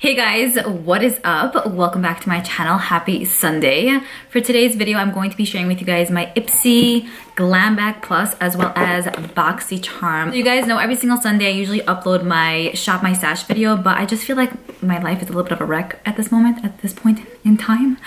Hey guys, what is up? Welcome back to my channel. Happy Sunday. For today's video, I'm going to be sharing with you guys my Ipsy Glam Bag Plus as well as BoxyCharm. So you guys know every single Sunday I usually upload my Shop My Stash video, but I just feel like my life is a little bit of a wreck at this moment, at this point in time.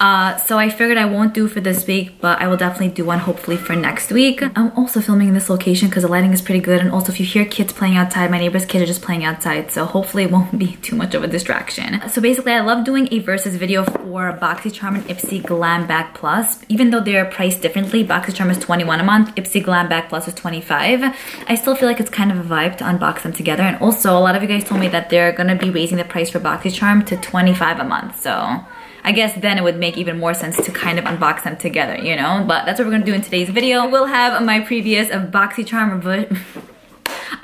Uh, so I figured I won't do for this week, but I will definitely do one hopefully for next week. I'm also filming in this location because the lighting is pretty good and also if you hear kids playing outside, my neighbor's kids are just playing outside, so hopefully it won't be too much of a distraction. So basically I love doing a versus video for BoxyCharm and Ipsy Glam Bag Plus. Even though they're priced differently, BoxyCharm is 21 a month, Ipsy Glam Bag Plus is 25. I still feel like it's kind of a vibe to unbox them together and also a lot of you guys told me that they're gonna be raising the price for BoxyCharm to 25 a month, so I guess then it would make even more sense to kind of unbox them together, you know? But that's what we're gonna do in today's video. We'll have my previous BoxyCharm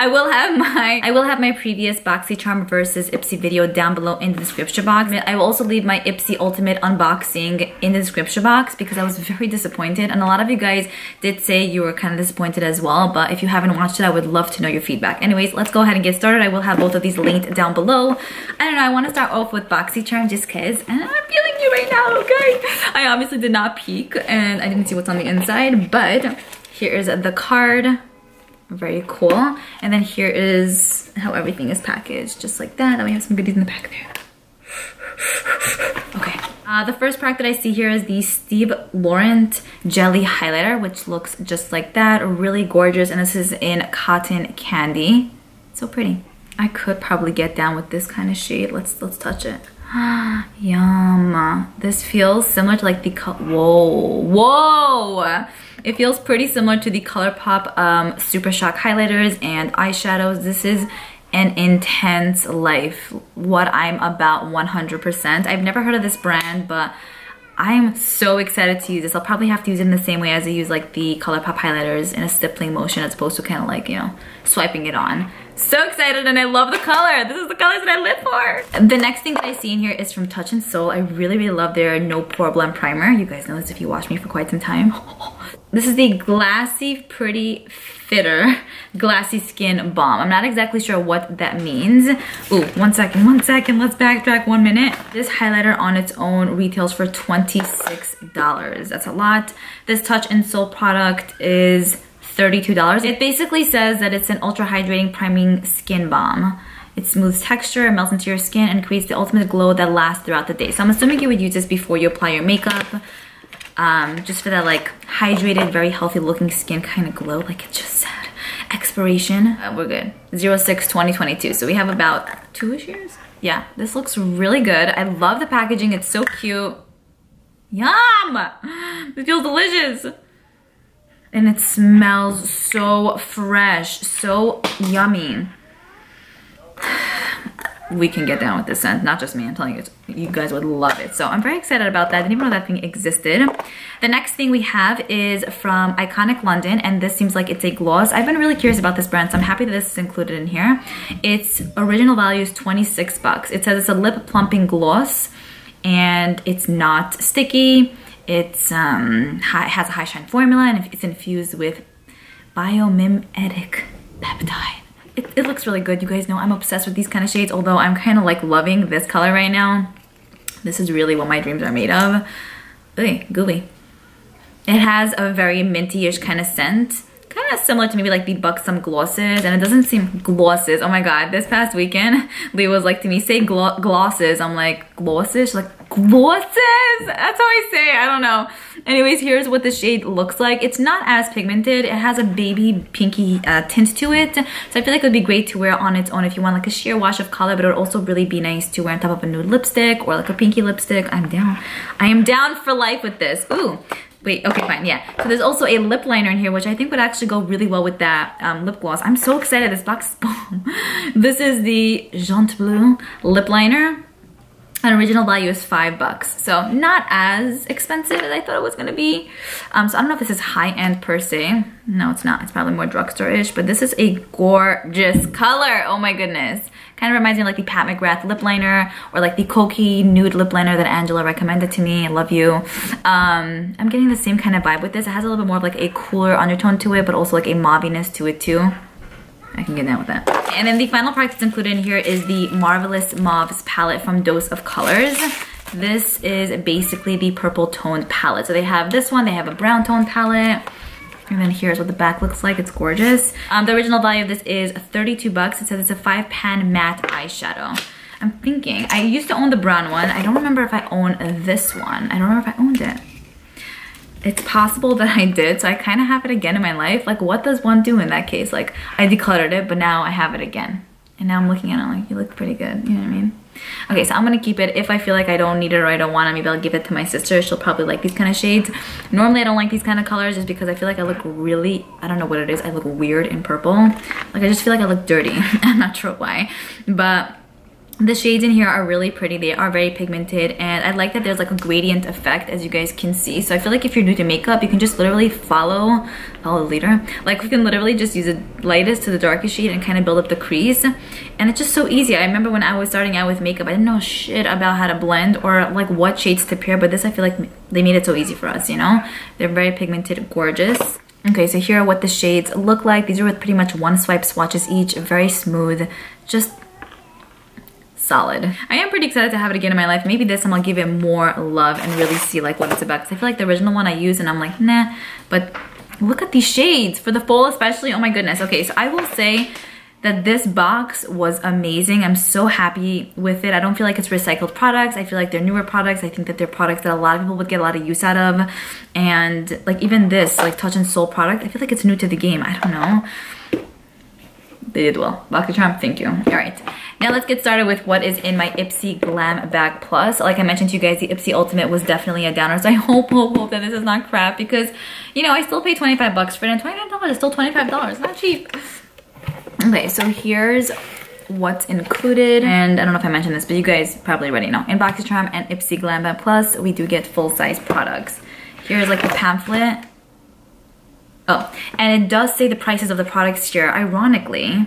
I will have my I will have my previous BoxyCharm versus Ipsy video down below in the description box. I will also leave my Ipsy Ultimate unboxing in the description box because I was very disappointed and a lot of you guys did say you were kind of disappointed as well but if you haven't watched it I would love to know your feedback. Anyways, let's go ahead and get started. I will have both of these linked down below. I don't know, I want to start off with BoxyCharm just cause and I'm feeling you right now, okay? I obviously did not peek and I didn't see what's on the inside but here is the card very cool. And then here is how everything is packaged, just like that. And we have some goodies in the back there. Okay. Uh, the first product that I see here is the Steve Laurant Jelly Highlighter, which looks just like that. Really gorgeous. And this is in Cotton Candy. So pretty. I could probably get down with this kind of shade. Let's let's touch it. Yum. This feels similar to like the, whoa, whoa. It feels pretty similar to the ColourPop um, Super Shock highlighters and eyeshadows. This is an intense life, what I'm about 100%. I've never heard of this brand, but I'm so excited to use this. I'll probably have to use it in the same way as I use like the ColourPop highlighters in a stippling motion as opposed to kind of like, you know, swiping it on. So excited and I love the color. This is the colors that I live for. The next thing that I see in here is from Touch In Sol. I really, really love their No Poreblem Primer. You guys know this if you watch me for quite some time. This is the Glassy Pretty Filter Glassy Skin Balm. I'm not exactly sure what that means. Ooh, one second, one second. Let's backtrack one minute. This highlighter on its own retails for $26. That's a lot. This Touch In Sol product is $32. It basically says that it's an ultra hydrating priming skin balm. It smooths texture, melts into your skin, and creates the ultimate glow that lasts throughout the day. So I'm assuming you would use this before you apply your makeup um, just for that like hydrated, very healthy looking skin kind of glow, like it just said. Expiration, uh, we're good. 06 2022. So we have about two-ish years. Yeah, this looks really good. I love the packaging. It's so cute. Yum! It feels delicious. And it smells so fresh, so yummy we can get down with this scent. Not just me, I'm telling you, you guys would love it. So I'm very excited about that. I didn't even know that thing existed. The next thing we have is from Iconic London, and this seems like it's a gloss. I've been really curious about this brand, so I'm happy that this is included in here. Its original value is 26 bucks. It says it's a lip plumping gloss, and it's not sticky. It's um, has a high shine formula, and it's infused with biomimetic peptide it, it looks really good. You guys know I'm obsessed with these kind of shades, although I'm kind of like loving this color right now. This is really what my dreams are made of. Ooh, gooey. It has a very minty-ish kind of scent kind of similar to maybe like the Buxom glosses and it doesn't seem glosses. Oh my god, this past weekend, Lee was like to me, say glo glosses. I'm like, glosses? She's like, glosses? That's how I say it. I don't know. Anyways, here's what the shade looks like. It's not as pigmented. It has a baby pinky uh, tint to it. So I feel like it would be great to wear on its own if you want like a sheer wash of color, but it would also really be nice to wear on top of a nude lipstick or like a pinky lipstick. I'm down. I am down for life with this. Ooh, Wait, okay, fine, yeah. So there's also a lip liner in here, which I think would actually go really well with that um, lip gloss. I'm so excited, this box is bomb. this is the Jean Bleu lip liner. An original value is five bucks. So not as expensive as I thought it was gonna be. Um, so I don't know if this is high-end per se. No, it's not. It's probably more drugstore-ish, but this is a gorgeous color. Oh my goodness. Kind of reminds me of like the Pat McGrath lip liner or like the Kokie nude lip liner that Angela recommended to me. I love you. Um, I'm getting the same kind of vibe with this. It has a little bit more of like a cooler undertone to it, but also like a mauviness to it too. I can get down with that. And then the final product that's included in here is the Marvelous Mauves palette from Dose of Colors. This is basically the purple toned palette. So they have this one, they have a brown toned palette, and then here's what the back looks like. It's gorgeous. Um, the original value of this is 32 bucks. It says it's a five pan matte eyeshadow. I'm thinking, I used to own the brown one. I don't remember if I own this one. I don't remember if I owned it. It's possible that I did, so I kind of have it again in my life. Like, what does one do in that case? Like, I decluttered it, but now I have it again. And now I'm looking at it like, you look pretty good, you know what I mean? Okay, so I'm gonna keep it. If I feel like I don't need it or I don't want it, maybe I'll give it to my sister. She'll probably like these kind of shades. Normally I don't like these kind of colors just because I feel like I look really, I don't know what it is, I look weird in purple. Like I just feel like I look dirty. I'm not sure why. But the shades in here are really pretty. They are very pigmented and I like that there's like a gradient effect as you guys can see. So I feel like if you're new to makeup, you can just literally follow, follow the leader. Like we can literally just use the lightest to the darkest shade and kind of build up the crease. And it's just so easy. I remember when I was starting out with makeup, I didn't know shit about how to blend or like what shades to pair. But this, I feel like they made it so easy for us, you know? They're very pigmented, gorgeous. Okay, so here are what the shades look like. These are with pretty much one swipe swatches each, very smooth. Just solid. I am pretty excited to have it again in my life. Maybe this time I'll give it more love and really see like what it's about. Because I feel like the original one I used and I'm like, nah. But look at these shades for the fall especially. Oh my goodness. Okay, so I will say that this box was amazing. I'm so happy with it. I don't feel like it's recycled products. I feel like they're newer products. I think that they're products that a lot of people would get a lot of use out of. And like even this, like Touch In Sol product, I feel like it's new to the game. I don't know they did well. BoxyCharm, thank you. All right, now let's get started with what is in my Ipsy Glam Bag Plus. Like I mentioned to you guys, the Ipsy Ultimate was definitely a downer, so I hope, hope, hope that this is not crap because, you know, I still pay 25 bucks for it, and $25 is still $25, not cheap. Okay, so here's what's included. And I don't know if I mentioned this, but you guys probably already know. In BoxyCharm and Ipsy Glam Bag Plus, we do get full-size products. Here's like the pamphlet Oh, and it does say the prices of the products here. Ironically,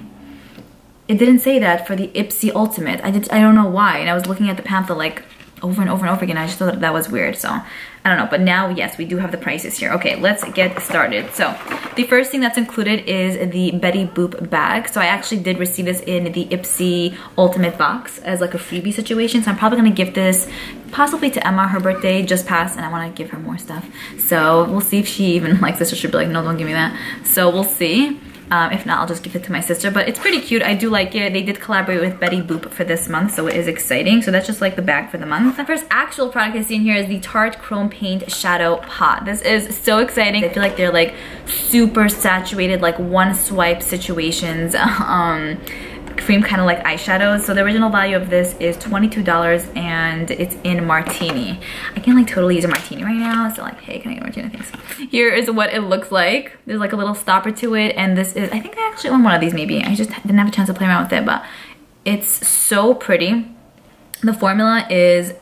it didn't say that for the Ipsy Ultimate. I did. I don't know why. And I was looking at the pamphlet like over and over and over again. I just thought that, that was weird. So I don't know. But now, yes, we do have the prices here. Okay, let's get started. So the first thing that's included is the Betty Boop bag. So I actually did receive this in the Ipsy Ultimate box as like a freebie situation. So I'm probably going to give this possibly to Emma. Her birthday just passed and I want to give her more stuff. So we'll see if she even likes this or she'll be like, no, don't give me that. So we'll see. Um, if not, I'll just give it to my sister. But it's pretty cute. I do like it. They did collaborate with Betty Boop for this month, so it is exciting. So that's just like the bag for the month. The first actual product I see in here is the Tarte Chrome Paint Shadow Pot. This is so exciting. I feel like they're like super saturated, like one swipe situations. um, cream kind of like eyeshadows. So the original value of this is $22 and it's in martini. I can like totally use a martini right now. So like, hey, can I get a martini? Thanks. Here is what it looks like. There's like a little stopper to it. And this is, I think I actually own one of these maybe. I just didn't have a chance to play around with it, but it's so pretty. The formula is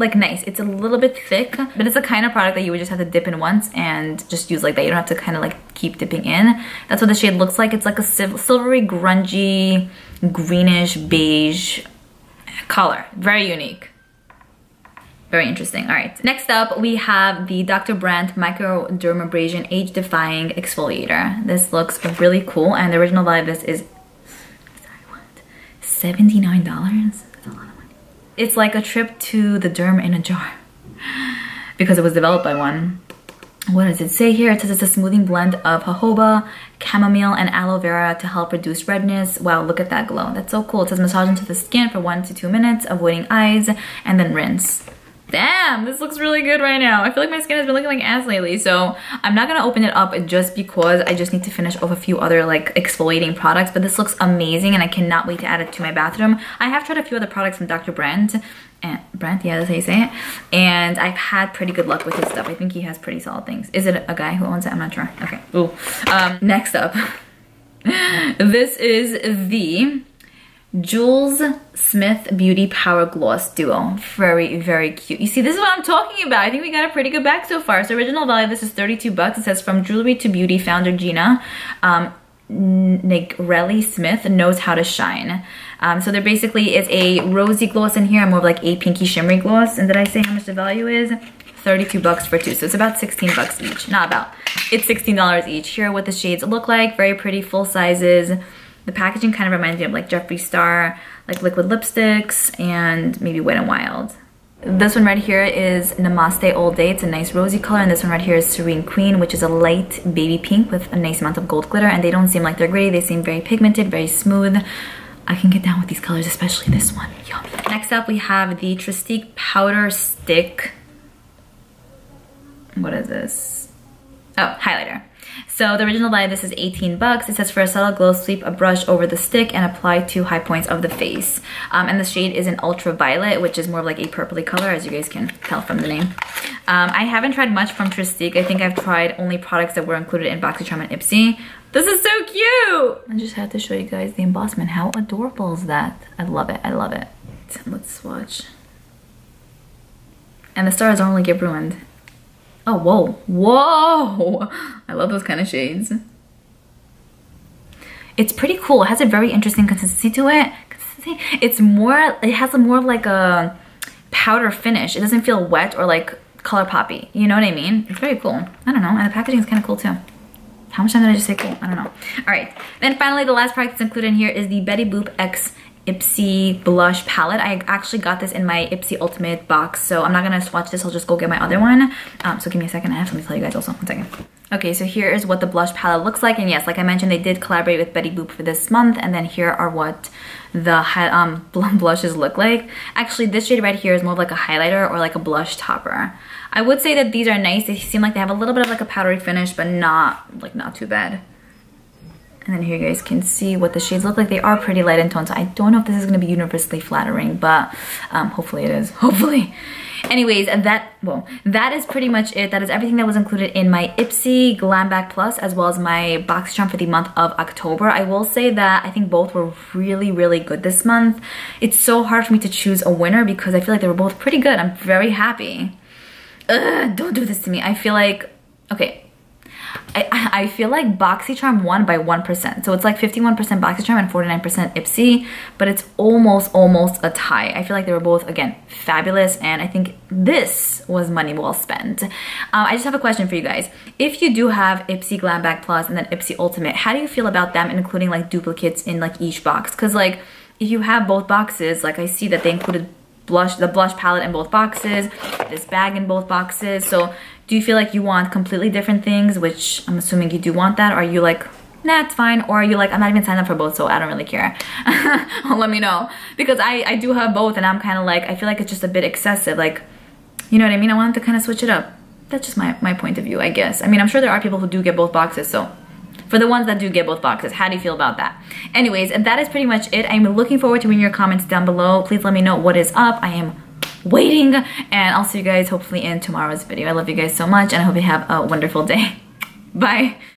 like nice. It's a little bit thick, but it's the kind of product that you would just have to dip in once and just use like that. You don't have to kind of like keep dipping in. That's what the shade looks like. It's like a silvery, grungy, greenish, beige color. Very unique. Very interesting. All right. Next up, we have the Dr. Brandt Microdermabrasion Age Defying Exfoliator. This looks really cool, and the original value of this is $79? It's like a trip to the derm in a jar because it was developed by one. What does it say here? It says it's a smoothing blend of jojoba, chamomile, and aloe vera to help reduce redness. Wow, look at that glow. That's so cool. It says massage into the skin for one to two minutes, avoiding eyes, and then rinse damn, this looks really good right now. I feel like my skin has been looking like ass lately. So I'm not gonna open it up just because I just need to finish off a few other like exfoliating products. But this looks amazing and I cannot wait to add it to my bathroom. I have tried a few other products from Dr. Brandt. And Brandt, yeah, that's how you say it. And I've had pretty good luck with his stuff. I think he has pretty solid things. Is it a guy who owns it? I'm not sure. Okay. Ooh. Um, next up. this is the Jules Smith Beauty Power Gloss Duo. Very, very cute. You see, this is what I'm talking about. I think we got a pretty good bag so far. So original value this is 32 bucks. It says from jewelry to beauty founder Gina. Um, Smith knows how to shine. Um, so there basically is a rosy gloss in here, more of like a pinky shimmery gloss. And did I say how much the value is? 32 bucks for two. So it's about 16 bucks each. Not about. It's $16 each. Here are what the shades look like. Very pretty, full sizes. The packaging kind of reminds me of like Jeffree Star, like liquid lipsticks and maybe Wet n Wild. This one right here is Namaste All Day. It's a nice rosy color. And this one right here is Serene Queen, which is a light baby pink with a nice amount of gold glitter. And they don't seem like they're gritty. They seem very pigmented, very smooth. I can get down with these colors, especially this one. Yummy. Next up, we have the Trestique Powder Stick. What is this? Oh, highlighter. So the original value this is 18 bucks. It says for a subtle glow, sweep a brush over the stick and apply to high points of the face. Um, and the shade is an ultraviolet, which is more of like a purpley color, as you guys can tell from the name. Um, I haven't tried much from Trestique. I think I've tried only products that were included in BoxyCharm and Ipsy. This is so cute! I just had to show you guys the embossment. How adorable is that? I love it, I love it. Let's swatch. And the stars only get ruined. Oh, whoa. Whoa! I love those kind of shades. It's pretty cool. It has a very interesting consistency to it. It's more, it has a more of like a powder finish. It doesn't feel wet or like color poppy. You know what I mean? It's very cool. I don't know. And the packaging is kind of cool too. How much time did I just say cool? I don't know. All right. Then finally, the last product that's included in here is the Betty Boop X Ipsy blush palette. I actually got this in my Ipsy Ultimate box, so I'm not gonna swatch this. I'll just go get my other one. Um, so give me a second. I have something to tell you guys also. One second. Okay, so here is what the blush palette looks like. And yes, like I mentioned, they did collaborate with Betty Boop for this month. And then here are what the um, blushes look like. Actually, this shade right here is more of like a highlighter or like a blush topper. I would say that these are nice. They seem like they have a little bit of like a powdery finish, but not like not too bad. And then here you guys can see what the shades look like. They are pretty light in tone, so I don't know if this is going to be universally flattering, but um, hopefully it is. Hopefully. Anyways, that, well, that is pretty much it. That is everything that was included in my Ipsy Glam Bag Plus as well as my BoxyCharm for the month of October. I will say that I think both were really, really good this month. It's so hard for me to choose a winner because I feel like they were both pretty good. I'm very happy. Ugh, don't do this to me. I feel like, okay, I, I feel like BoxyCharm won by 1%. So it's like 51% BoxyCharm and 49% Ipsy, but it's almost, almost a tie. I feel like they were both, again, fabulous, and I think this was money well spent. Uh, I just have a question for you guys. If you do have Ipsy Glam Bag Plus and then Ipsy Ultimate, how do you feel about them including like duplicates in like each box? Because like, if you have both boxes, like I see that they included blush, the blush palette in both boxes, this bag in both boxes. So do you feel like you want completely different things, which I'm assuming you do want that? Or are you like, nah, it's fine. Or are you like, I'm not even signed up for both, so I don't really care. Let me know. Because I, I do have both and I'm kind of like, I feel like it's just a bit excessive. Like, you know what I mean? I wanted to kind of switch it up. That's just my, my point of view, I guess. I mean, I'm sure there are people who do get both boxes, so for the ones that do get both boxes. How do you feel about that? Anyways, that is pretty much it. I'm looking forward to reading your comments down below. Please let me know what is up. I am waiting and I'll see you guys hopefully in tomorrow's video. I love you guys so much and I hope you have a wonderful day. Bye.